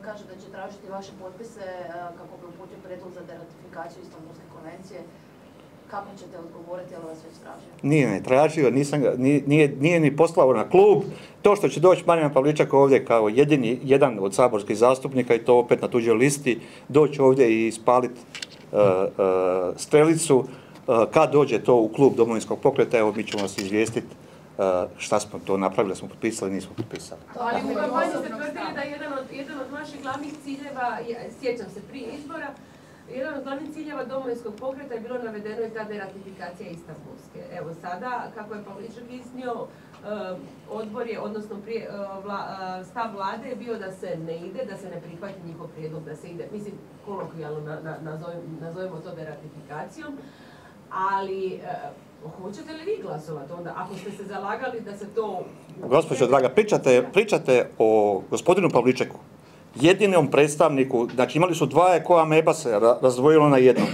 kaže da će tražiti vaše potpise e, kako bi uputio predlog za deratifikaciju Istanbulske konvencije. Kako ćete odgovoriti, ali vas već tražio? Nije me tražio, nisam ga, nije, nije, ni poslao na klub. To što će doći Marijan Pavličak ovdje kao jedini, jedan od saborskih zastupnika i to opet na tuđoj listi, doći ovdje i spaliti uh, uh, strelicu. Uh, kad dođe to u klub domovinskog pokreta, evo mi ćemo vas izvijestiti šta smo to napravili, smo potpisali, nismo potpisali. Ali u kampanji ste tvrdili da je jedan od, jedan od vaših glavnih ciljeva, je- sjećam se prije izbora, jedan od glavnih ciljeva domovinskog pokreta je bilo navedeno i ta deratifikacija Istanbulske. Evo sada, kako je Pavličak iznio, um, odbor je, odnosno uh, stav vlade je bio da se ne ide, da se ne prihvati njihov prijedlog, da se ide, mislim, kolokvijalno na, na, nazovem- nazovemo to deratifikacijom, ali uh, hoćete li vi glasovati onda, ako ste se zalagali da se to... Gospođo draga, pričate, pričate o gospodinu Pavličeku, jedinom predstavniku, znači imali su dvaje koja meba se ra- razdvojilo na jednom.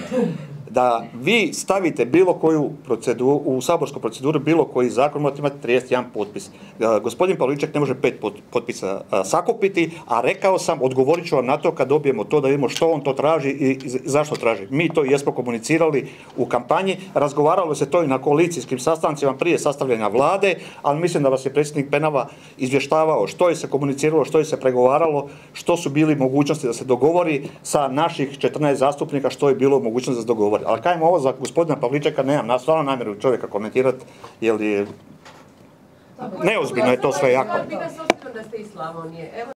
Da vi stavite bilo koju proceduru, u saborsku proceduru, bilo koji zakon, morate imati 31 potpis. E, Gospodin Pavliček ne može pet pot- potpisa a, sakupiti, a rekao sam, odgovorit ću vam na to kad dobijemo to da vidimo što on to traži i zašto traži. Mi to jesmo komunicirali u kampanji, razgovaralo se to i na koalicijskim sastancima prije sastavljanja vlade, ali mislim da vas je predsjednik Penava izvještavao što je se komuniciralo, što je se pregovaralo, što su bili mogućnosti da se dogovori sa naših 14 zastupnika, što je bilo mogućnost da se dogovori. Ali kajem ovo za gospodina Pavličeka, nemam na stvarno namjeru čovjeka komentirati, jer je neozbiljno je to sve jako. Da ste iz Slavonije,